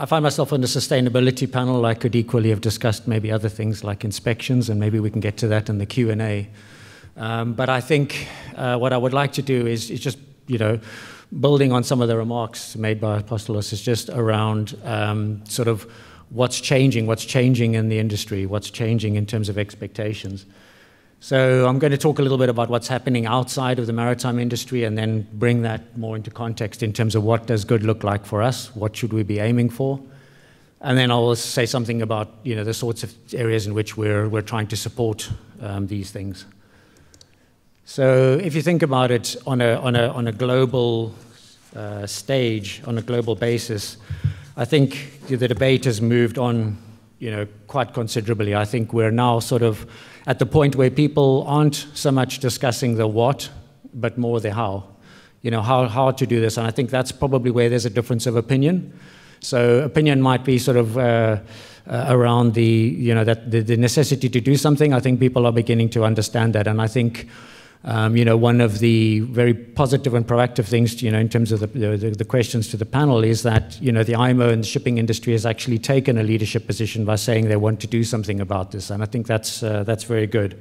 I find myself on the sustainability panel. I could equally have discussed maybe other things like inspections, and maybe we can get to that in the Q and A. Um, but I think uh, what I would like to do is, is, just you know, building on some of the remarks made by Apostolos, is just around um, sort of what's changing, what's changing in the industry, what's changing in terms of expectations. So I'm going to talk a little bit about what's happening outside of the maritime industry and then bring that more into context in terms of what does good look like for us, what should we be aiming for. And then I'll say something about you know, the sorts of areas in which we're, we're trying to support um, these things. So if you think about it on a, on a, on a global uh, stage, on a global basis, I think the debate has moved on you know, quite considerably. I think we're now sort of at the point where people aren't so much discussing the what, but more the how. You know, how, how to do this. And I think that's probably where there's a difference of opinion. So opinion might be sort of uh, uh, around the, you know, that the, the necessity to do something. I think people are beginning to understand that. And I think um, you know, one of the very positive and proactive things, you know, in terms of the, the, the, questions to the panel is that, you know, the IMO and the shipping industry has actually taken a leadership position by saying they want to do something about this. And I think that's, uh, that's very good.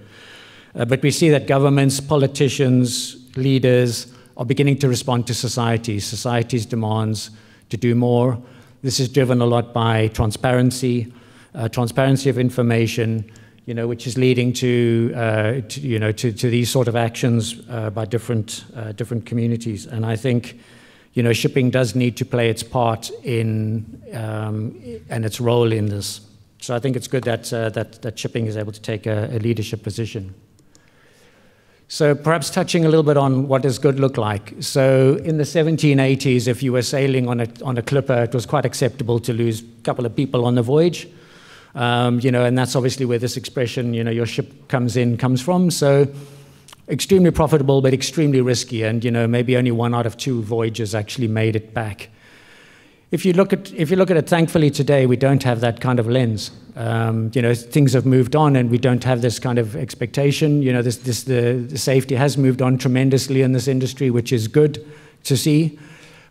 Uh, but we see that governments, politicians, leaders are beginning to respond to society, society's demands to do more. This is driven a lot by transparency, uh, transparency of information, you know, which is leading to, uh, to you know, to, to, these sort of actions uh, by different, uh, different communities. And I think, you know, shipping does need to play its part in um, and its role in this. So I think it's good that, uh, that, that shipping is able to take a, a, leadership position. So perhaps touching a little bit on what does good look like. So in the 1780s, if you were sailing on a, on a clipper, it was quite acceptable to lose a couple of people on the voyage. Um, you know, and that's obviously where this expression, you know, your ship comes in, comes from. So extremely profitable, but extremely risky. And, you know, maybe only one out of two voyages actually made it back. If you look at, if you look at it, thankfully today, we don't have that kind of lens. Um, you know, things have moved on and we don't have this kind of expectation. You know, this, this, the, the safety has moved on tremendously in this industry, which is good to see.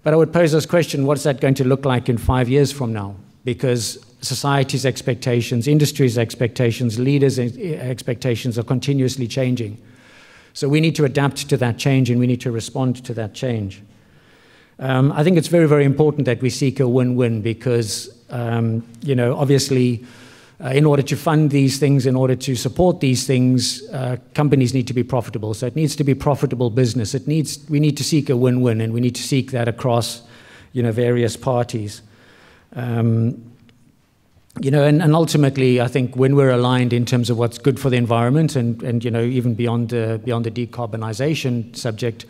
But I would pose this question, what's that going to look like in five years from now? Because society's expectations, industry's expectations, leaders' expectations are continuously changing. So we need to adapt to that change and we need to respond to that change. Um, I think it's very, very important that we seek a win-win because, um, you know, obviously, uh, in order to fund these things, in order to support these things, uh, companies need to be profitable. So it needs to be profitable business. It needs, we need to seek a win-win, and we need to seek that across, you know, various parties. Um, you know, and, and ultimately, I think when we're aligned in terms of what's good for the environment and, and you know, even beyond, uh, beyond the decarbonization subject,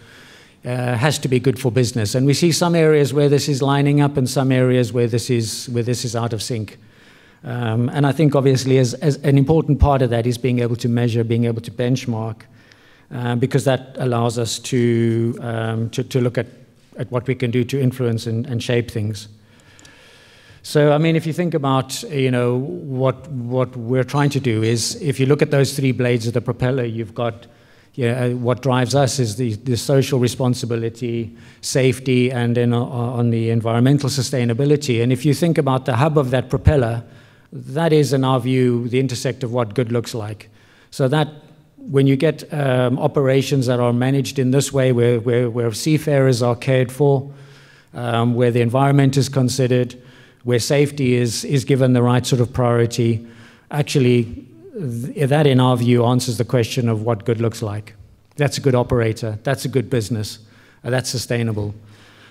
uh, has to be good for business. And we see some areas where this is lining up and some areas where this is, where this is out of sync. Um, and I think obviously as, as, an important part of that is being able to measure, being able to benchmark, uh, because that allows us to, um, to, to, look at, at what we can do to influence and, and shape things. So, I mean, if you think about, you know, what, what we're trying to do is, if you look at those three blades of the propeller, you've got, you know, what drives us is the, the social responsibility, safety, and then on the environmental sustainability. And if you think about the hub of that propeller, that is, in our view, the intersect of what good looks like. So that when you get um, operations that are managed in this way, where, where, where seafarers are cared for, um, where the environment is considered, where safety is, is given the right sort of priority, actually, that in our view answers the question of what good looks like. That's a good operator, that's a good business, uh, that's sustainable.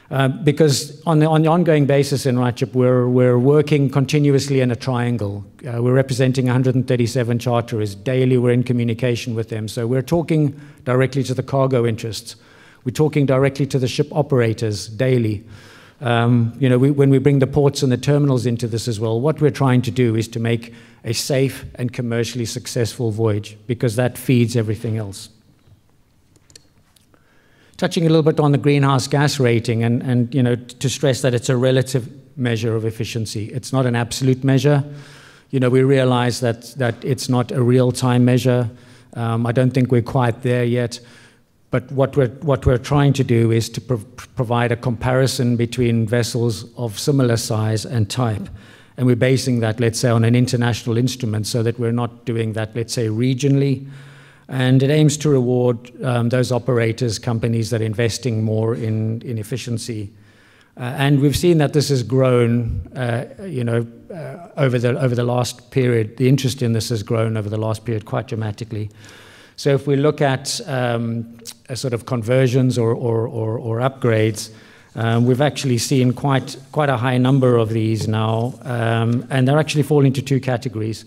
Uh, because on the, on the ongoing basis in RightShip, we're, we're working continuously in a triangle. Uh, we're representing 137 charterers. Daily, we're in communication with them. So we're talking directly to the cargo interests. We're talking directly to the ship operators daily. Um, you know, we, when we bring the ports and the terminals into this as well, what we're trying to do is to make a safe and commercially successful voyage because that feeds everything else. Touching a little bit on the greenhouse gas rating and, and you know, to stress that it's a relative measure of efficiency. It's not an absolute measure. You know, we realize that, that it's not a real-time measure. Um, I don't think we're quite there yet. But what we're, what we're trying to do is to pro provide a comparison between vessels of similar size and type. And we're basing that, let's say, on an international instrument so that we're not doing that, let's say, regionally. And it aims to reward um, those operators, companies that are investing more in, in efficiency. Uh, and we've seen that this has grown, uh, you know, uh, over, the, over the last period. The interest in this has grown over the last period quite dramatically. So if we look at um, sort of conversions or, or, or, or upgrades, um, we've actually seen quite, quite a high number of these now, um, and they're actually fall into two categories.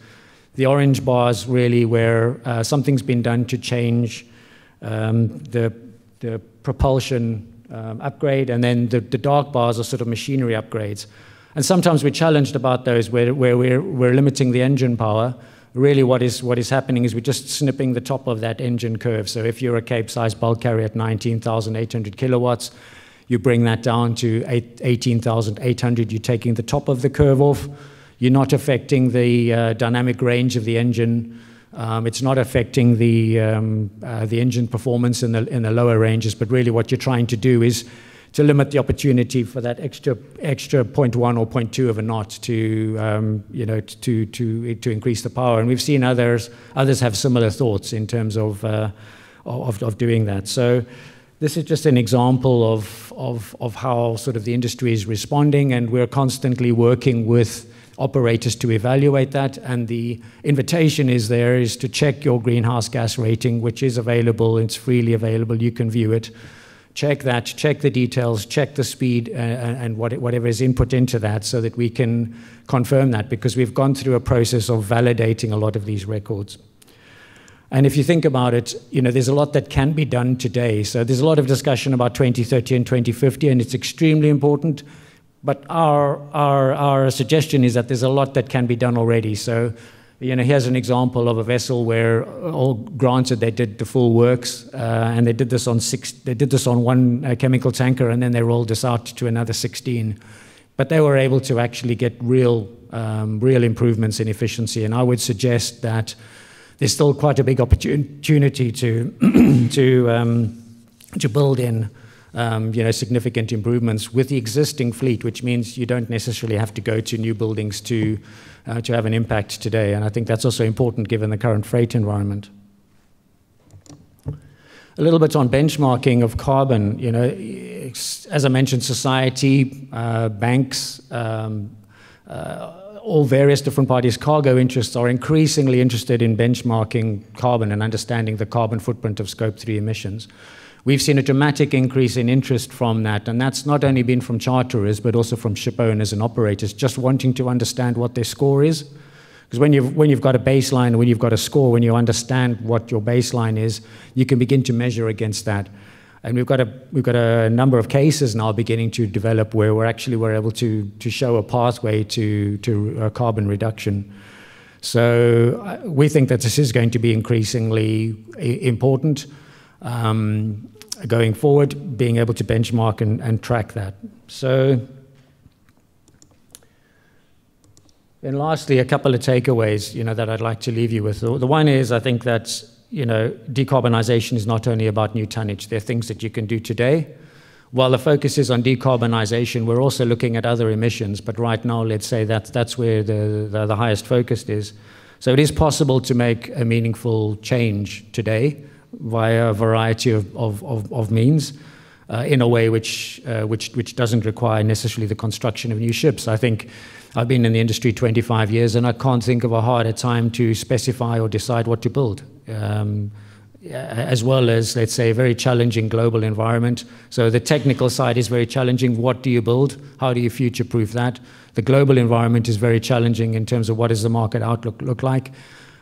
The orange bars really where uh, something's been done to change um, the, the propulsion um, upgrade, and then the, the dark bars are sort of machinery upgrades. And sometimes we're challenged about those where, where we're, we're limiting the engine power. Really, what is, what is happening is we're just snipping the top of that engine curve. So if you're a Cape size bulk carrier at 19,800 kilowatts, you bring that down to 18,800. You're taking the top of the curve off. You're not affecting the uh, dynamic range of the engine. Um, it's not affecting the, um, uh, the engine performance in the, in the lower ranges, but really what you're trying to do is to limit the opportunity for that extra extra 0.1 or 0.2 of a knot to um, you know to to to increase the power. And we've seen others others have similar thoughts in terms of uh, of, of doing that. So this is just an example of, of, of how sort of the industry is responding, and we're constantly working with operators to evaluate that. And the invitation is there is to check your greenhouse gas rating, which is available, it's freely available, you can view it. Check that, check the details, check the speed, uh, and what, whatever is input into that so that we can confirm that because we've gone through a process of validating a lot of these records. And if you think about it, you know, there's a lot that can be done today. So there's a lot of discussion about 2030 and 2050, and it's extremely important. But our, our, our suggestion is that there's a lot that can be done already. So, you know, here's an example of a vessel where, all granted, they did the full works, uh, and they did this on six. They did this on one uh, chemical tanker, and then they rolled this out to another 16. But they were able to actually get real, um, real improvements in efficiency. And I would suggest that there's still quite a big opportunity to to um, to build in um, you know significant improvements with the existing fleet, which means you don't necessarily have to go to new buildings to uh, to have an impact today. And I think that's also important given the current freight environment. A little bit on benchmarking of carbon. You know, as I mentioned, society, uh, banks. Um, uh, all various different parties, cargo interests, are increasingly interested in benchmarking carbon and understanding the carbon footprint of Scope 3 emissions. We've seen a dramatic increase in interest from that, and that's not only been from charterers, but also from ship owners and operators just wanting to understand what their score is. Because when you've, when you've got a baseline, when you've got a score, when you understand what your baseline is, you can begin to measure against that. And we've got a we've got a number of cases now beginning to develop where we're actually we're able to to show a pathway to to carbon reduction. So uh, we think that this is going to be increasingly important um, going forward, being able to benchmark and, and track that. So. And lastly, a couple of takeaways, you know, that I'd like to leave you with. The one is, I think that you know, decarbonization is not only about new tonnage. There are things that you can do today. While the focus is on decarbonization, we're also looking at other emissions. But right now, let's say that that's where the, the, the highest focus is. So it is possible to make a meaningful change today via a variety of, of, of, of means. Uh, in a way which, uh, which, which doesn't require necessarily the construction of new ships. I think I've been in the industry 25 years and I can't think of a harder time to specify or decide what to build um, as well as, let's say, a very challenging global environment. So the technical side is very challenging. What do you build? How do you future-proof that? The global environment is very challenging in terms of what does the market outlook look like.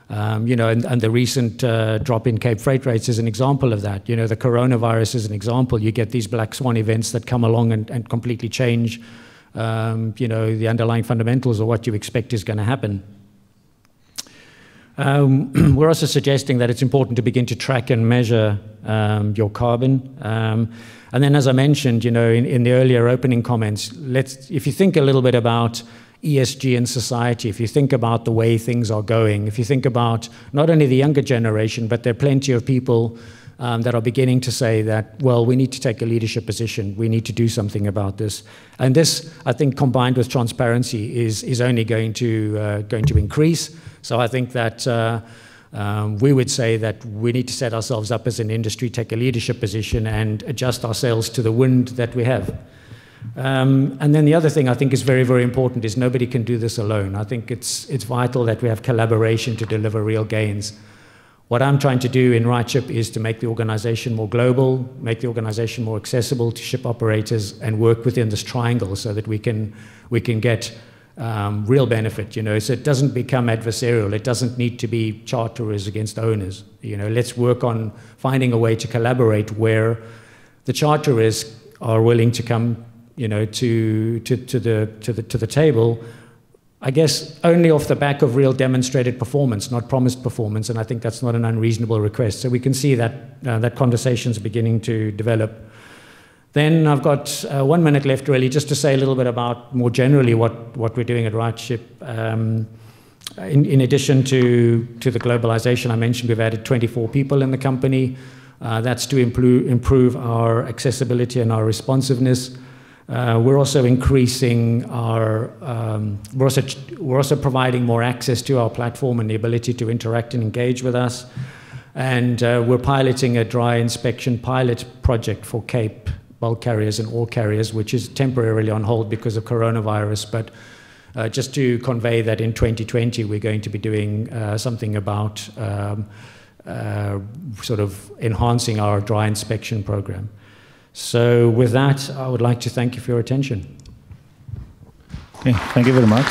Um, you know, and, and the recent uh, drop in Cape freight rates is an example of that. You know, the coronavirus is an example. You get these black swan events that come along and, and completely change, um, you know, the underlying fundamentals of what you expect is going to happen. Um, we're also suggesting that it's important to begin to track and measure um, your carbon. Um, and then, as I mentioned, you know, in, in, the earlier opening comments, let's, if you think a little bit about ESG in society, if you think about the way things are going, if you think about not only the younger generation, but there are plenty of people um, that are beginning to say that, well, we need to take a leadership position. We need to do something about this. And this, I think, combined with transparency, is, is only going to, uh, going to increase. So I think that uh, um, we would say that we need to set ourselves up as an industry, take a leadership position, and adjust ourselves to the wind that we have. Um, and then the other thing I think is very, very important is nobody can do this alone. I think it's, it's vital that we have collaboration to deliver real gains. What I'm trying to do in RightShip is to make the organization more global, make the organization more accessible to ship operators, and work within this triangle so that we can, we can get um, real benefit, you know, so it doesn't become adversarial. It doesn't need to be charterers against owners. You know, let's work on finding a way to collaborate where the charterers are willing to come, you know, to, to, to, the, to, the, to the table I guess only off the back of real demonstrated performance, not promised performance, and I think that's not an unreasonable request. So we can see that uh, that conversation's beginning to develop. Then I've got uh, one minute left, really, just to say a little bit about more generally what, what we're doing at RightShip. Um, in, in, addition to, to the globalization I mentioned, we've added 24 people in the company. Uh, that's to improve, improve our accessibility and our responsiveness. Uh, we're also increasing our, um, we're, also, providing more access to our platform and the ability to interact and engage with us. And uh, we're piloting a dry inspection pilot project for Cape bulk carriers and all carriers, which is temporarily on hold because of coronavirus. But uh, just to convey that in 2020, we're going to be doing something about um, sort of enhancing our dry inspection program. So, with that, I would like to thank you for your attention. Okay, thank you very much.